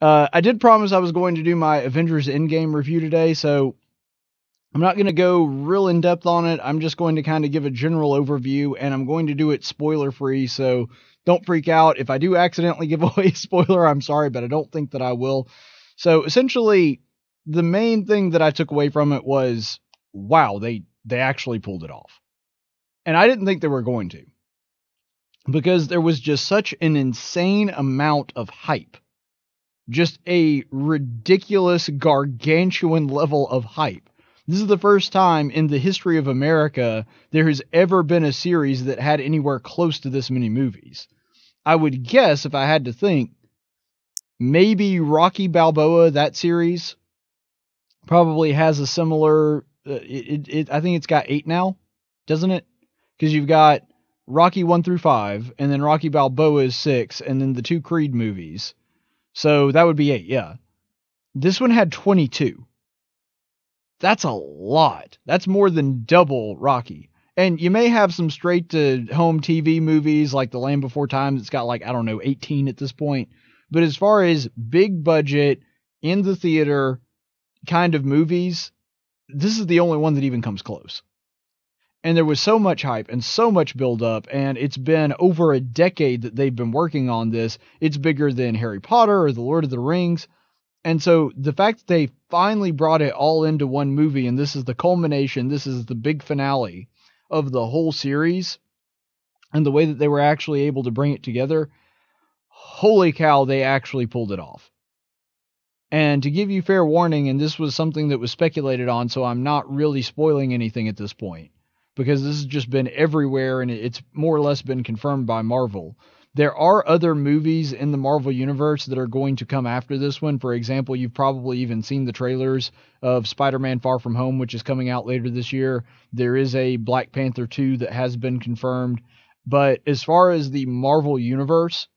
Uh, I did promise I was going to do my Avengers Endgame review today, so I'm not going to go real in depth on it. I'm just going to kind of give a general overview, and I'm going to do it spoiler free. So don't freak out. If I do accidentally give away a spoiler, I'm sorry, but I don't think that I will. So essentially, the main thing that I took away from it was wow, they they actually pulled it off. And I didn't think they were going to. Because there was just such an insane amount of hype. Just a ridiculous gargantuan level of hype. This is the first time in the history of America there has ever been a series that had anywhere close to this many movies. I would guess if I had to think maybe Rocky Balboa that series probably has a similar uh, it, it, I think it's got 8 now, doesn't it? Cuz you've got Rocky 1 through 5 and then Rocky Balboa is 6 and then the two Creed movies. So that would be 8, yeah. This one had 22. That's a lot. That's more than double Rocky. And you may have some straight to home TV movies like The Land Before Time that's got like, I don't know, 18 at this point. But as far as big budget, in the theater kind of movies, this is the only one that even comes close. And there was so much hype and so much build up, and it's been over a decade that they've been working on this. It's bigger than Harry Potter or The Lord of the Rings. And so the fact that they finally brought it all into one movie, and this is the culmination, this is the big finale of the whole series, and the way that they were actually able to bring it together, holy cow, they actually pulled it off. And to give you fair warning, and this was something that was speculated on, so I'm not really spoiling anything at this point, because this has just been everywhere and it's more or less been confirmed by Marvel. There are other movies in the Marvel Universe that are going to come after this one. For example, you've probably even seen the trailers of Spider Man Far From Home, which is coming out later this year. There is a Black Panther 2 that has been confirmed. But as far as the Marvel Universe,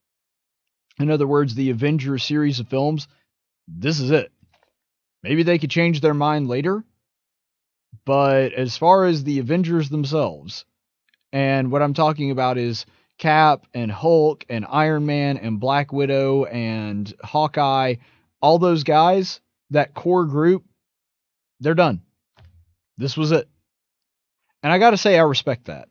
in other words, the Avengers series of films, this is it. Maybe they could change their mind later. But as far as the Avengers themselves, and what I'm talking about is Cap and Hulk and Iron Man and Black Widow and Hawkeye, all those guys, that core group, they're done. This was it. And I got to say, I respect that.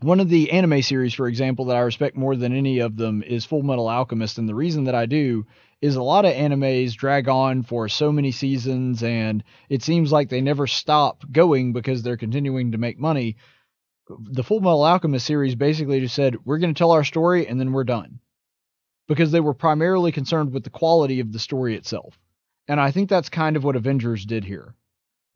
One of the anime series, for example, that I respect more than any of them is Full Metal Alchemist. And the reason that I do is a lot of animes drag on for so many seasons and it seems like they never stop going because they're continuing to make money. The Full Metal Alchemist series basically just said, we're going to tell our story and then we're done. Because they were primarily concerned with the quality of the story itself. And I think that's kind of what Avengers did here.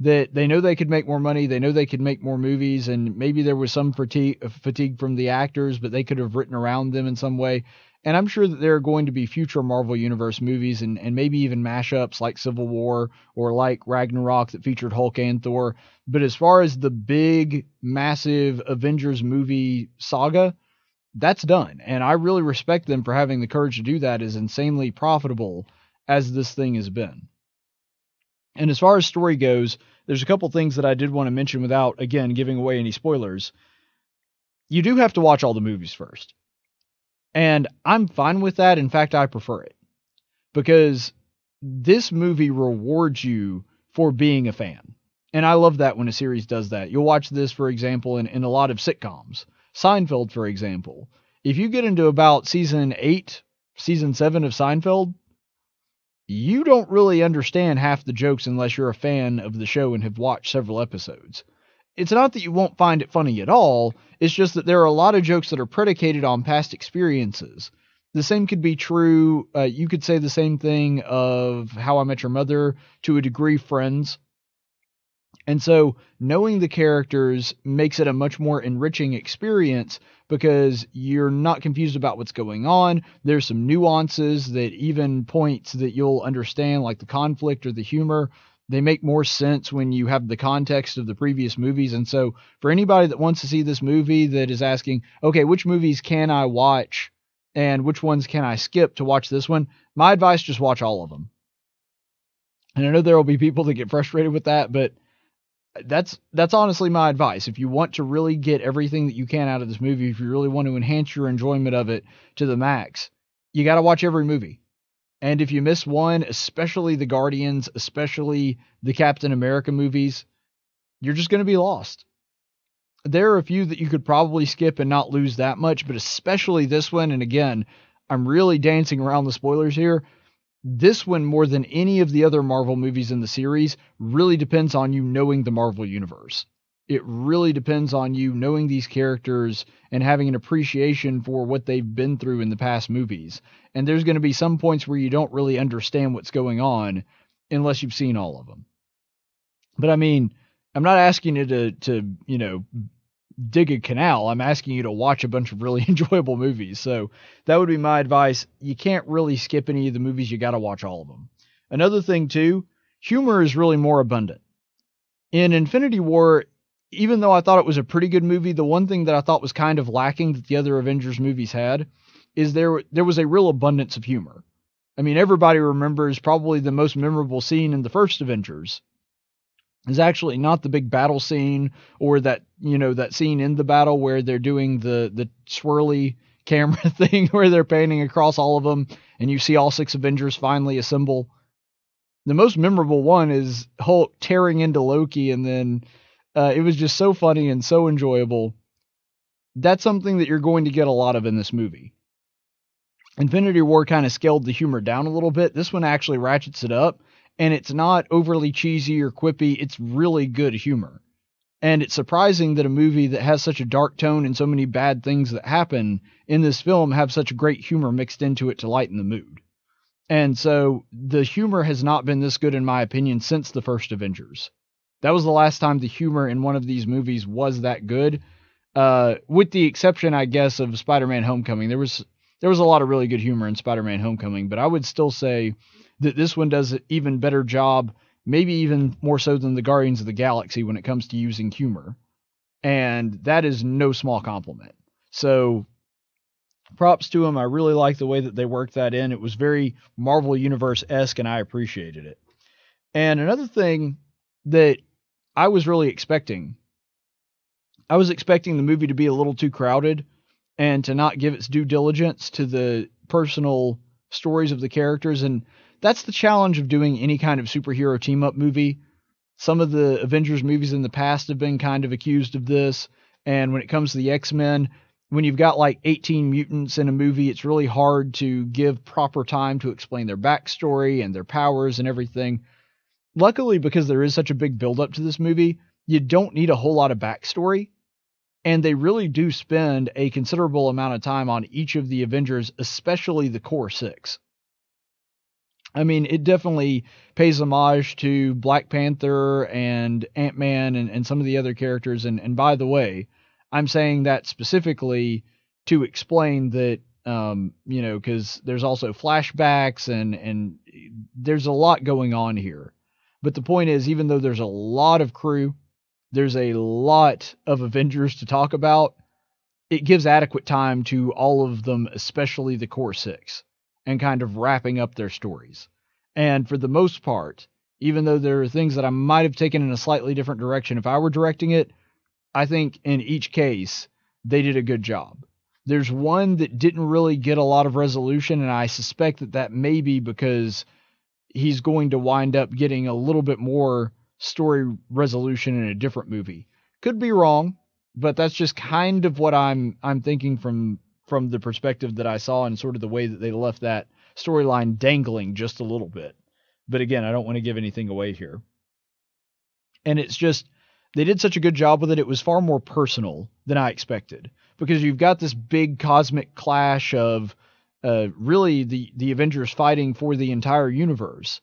That they know they could make more money, they know they could make more movies, and maybe there was some fatigue, fatigue from the actors, but they could have written around them in some way. And I'm sure that there are going to be future Marvel Universe movies and, and maybe even mashups like Civil War or like Ragnarok that featured Hulk and Thor. But as far as the big, massive Avengers movie saga, that's done. And I really respect them for having the courage to do that as insanely profitable as this thing has been. And as far as story goes, there's a couple things that I did want to mention without, again, giving away any spoilers. You do have to watch all the movies first. And I'm fine with that. In fact, I prefer it because this movie rewards you for being a fan. And I love that when a series does that. You'll watch this, for example, in, in a lot of sitcoms. Seinfeld, for example. If you get into about season eight, season seven of Seinfeld, you don't really understand half the jokes unless you're a fan of the show and have watched several episodes it's not that you won't find it funny at all. It's just that there are a lot of jokes that are predicated on past experiences. The same could be true. Uh, you could say the same thing of How I Met Your Mother to a degree, Friends. And so knowing the characters makes it a much more enriching experience because you're not confused about what's going on. There's some nuances that even points that you'll understand, like the conflict or the humor they make more sense when you have the context of the previous movies. And so, for anybody that wants to see this movie that is asking, okay, which movies can I watch and which ones can I skip to watch this one? My advice just watch all of them. And I know there will be people that get frustrated with that, but that's that's honestly my advice. If you want to really get everything that you can out of this movie, if you really want to enhance your enjoyment of it to the max, you got to watch every movie And if you miss one, especially the Guardians, especially the Captain America movies, you're just going to be lost. There are a few that you could probably skip and not lose that much, but especially this one. And again, I'm really dancing around the spoilers here. This one, more than any of the other Marvel movies in the series, really depends on you knowing the Marvel Universe. It really depends on you knowing these characters and having an appreciation for what they've been through in the past movies. And there's going to be some points where you don't really understand what's going on unless you've seen all of them. But I mean, I'm not asking you to to, you know, dig a canal. I'm asking you to watch a bunch of really enjoyable movies. So that would be my advice. You can't really skip any of the movies. You got to watch all of them. Another thing too, humor is really more abundant. In Infinity War, even though I thought it was a pretty good movie, the one thing that I thought was kind of lacking that the other Avengers movies had is there there was a real abundance of humor. I mean, everybody remembers probably the most memorable scene in the first Avengers is actually not the big battle scene or that you know that scene in the battle where they're doing the the swirly camera thing where they're panning across all of them and you see all six Avengers finally assemble. The most memorable one is Hulk tearing into Loki and then uh, it was just so funny and so enjoyable. That's something that you're going to get a lot of in this movie. Infinity War kind of scaled the humor down a little bit. This one actually ratchets it up, and it's not overly cheesy or quippy. It's really good humor. And it's surprising that a movie that has such a dark tone and so many bad things that happen in this film have such great humor mixed into it to lighten the mood. And so the humor has not been this good, in my opinion, since the first Avengers. That was the last time the humor in one of these movies was that good. Uh, with the exception, I guess, of Spider-Man: Homecoming. There was there was a lot of really good humor in Spider-Man: Homecoming, but I would still say that this one does an even better job, maybe even more so than the Guardians of the Galaxy when it comes to using humor. And that is no small compliment. So props to them. I really like the way that they worked that in. It was very Marvel Universe esque, and I appreciated it. And another thing that I was really expecting. I was expecting the movie to be a little too crowded and to not give its due diligence to the personal stories of the characters. And that's the challenge of doing any kind of superhero team up movie. Some of the Avengers movies in the past have been kind of accused of this. And when it comes to the X Men, when you've got like 18 mutants in a movie, it's really hard to give proper time to explain their backstory and their powers and everything luckily, because there is such a big buildup to this movie, you don't need a whole lot of backstory. And they really do spend a considerable amount of time on each of the Avengers, especially the core six. I mean, it definitely pays homage to Black Panther and Ant Man and, and some of the other characters. And, and by the way, I'm saying that specifically to explain that, um, you know, because there's also flashbacks and, and there's a lot going on here. But the point is, even though there's a lot of crew, there's a lot of Avengers to talk about, it gives adequate time to all of them, especially the core six, and kind of wrapping up their stories. And for the most part, even though there are things that I might have taken in a slightly different direction if I were directing it, I think in each case, they did a good job. There's one that didn't really get a lot of resolution, and I suspect that that may be because he's going to wind up getting a little bit more story resolution in a different movie. Could be wrong, but that's just kind of what I'm I'm thinking from from the perspective that I saw and sort of the way that they left that storyline dangling just a little bit. But again, I don't want to give anything away here. And it's just they did such a good job with it. It was far more personal than I expected because you've got this big cosmic clash of uh, really the the Avengers fighting for the entire universe.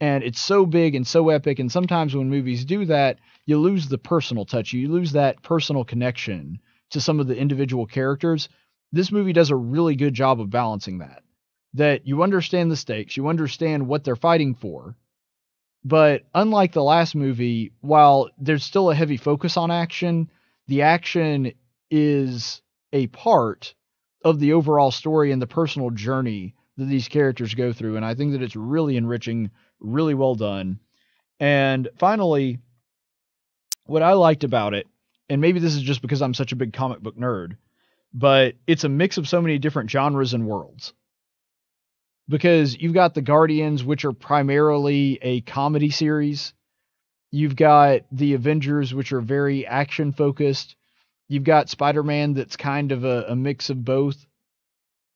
And it's so big and so epic. And sometimes when movies do that, you lose the personal touch. You lose that personal connection to some of the individual characters. This movie does a really good job of balancing that. That you understand the stakes, you understand what they're fighting for. But unlike the last movie, while there's still a heavy focus on action, the action is a part of the overall story and the personal journey that these characters go through. And I think that it's really enriching, really well done. And finally, what I liked about it, and maybe this is just because I'm such a big comic book nerd, but it's a mix of so many different genres and worlds. because you've got the Guardians, which are primarily a comedy series. You've got the Avengers, which are very action focused. You've got Spider Man, that's kind of a, a mix of both.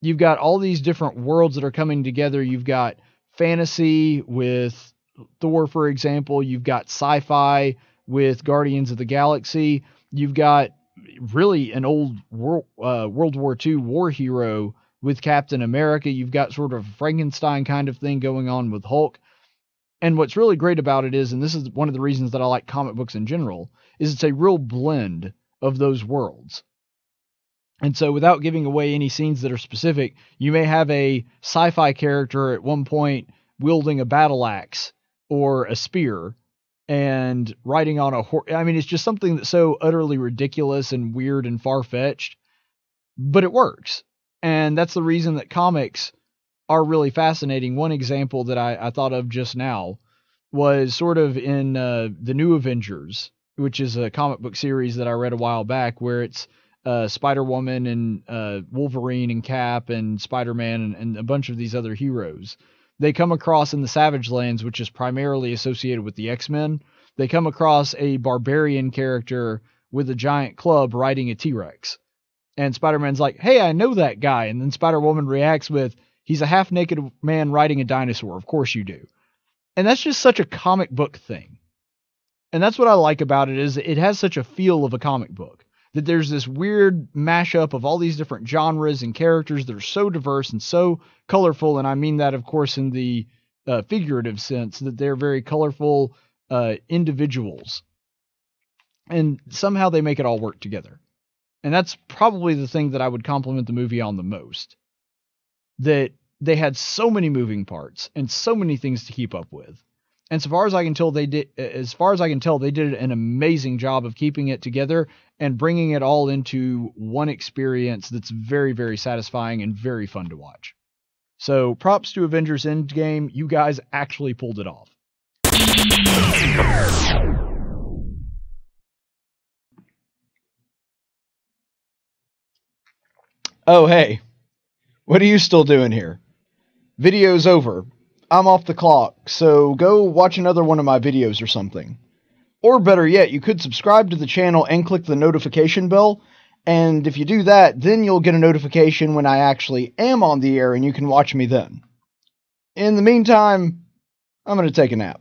You've got all these different worlds that are coming together. You've got fantasy with Thor, for example. You've got sci fi with Guardians of the Galaxy. You've got really an old World, uh, World War II war hero with Captain America. You've got sort of Frankenstein kind of thing going on with Hulk. And what's really great about it is, and this is one of the reasons that I like comic books in general, is it's a real blend of those worlds. And so, without giving away any scenes that are specific, you may have a sci fi character at one point wielding a battle axe or a spear and riding on a horse. I mean, it's just something that's so utterly ridiculous and weird and far fetched, but it works. And that's the reason that comics are really fascinating. One example that I, I thought of just now was sort of in uh, the New Avengers, which is a comic book series that I read a while back, where it's uh, Spider Woman and uh, Wolverine and Cap and Spider Man and, and, a bunch of these other heroes. They come across in the Savage Lands, which is primarily associated with the X Men. They come across a barbarian character with a giant club riding a T Rex. And Spider Man's like, hey, I know that guy. And then Spider Woman reacts with, he's a half naked man riding a dinosaur. Of course you do. And that's just such a comic book thing. And that's what I like about it is it has such a feel of a comic book. That there's this weird mashup of all these different genres and characters that are so diverse and so colorful. And I mean that, of course, in the uh, figurative sense, that they're very colorful uh, individuals. And somehow they make it all work together. And that's probably the thing that I would compliment the movie on the most. That they had so many moving parts and so many things to keep up with. And so far as I can tell, they did. As far as I can tell, they did an amazing job of keeping it together and bringing it all into one experience that's very, very satisfying and very fun to watch. So props to Avengers Endgame. You guys actually pulled it off. Oh, hey. What are you still doing here? Video's over. I'm off the clock, so go watch another one of my videos or something. Or better yet, you could subscribe to the channel and click the notification bell. And if you do that, then you'll get a notification when I actually am on the air and you can watch me then. In the meantime, I'm going to take a nap.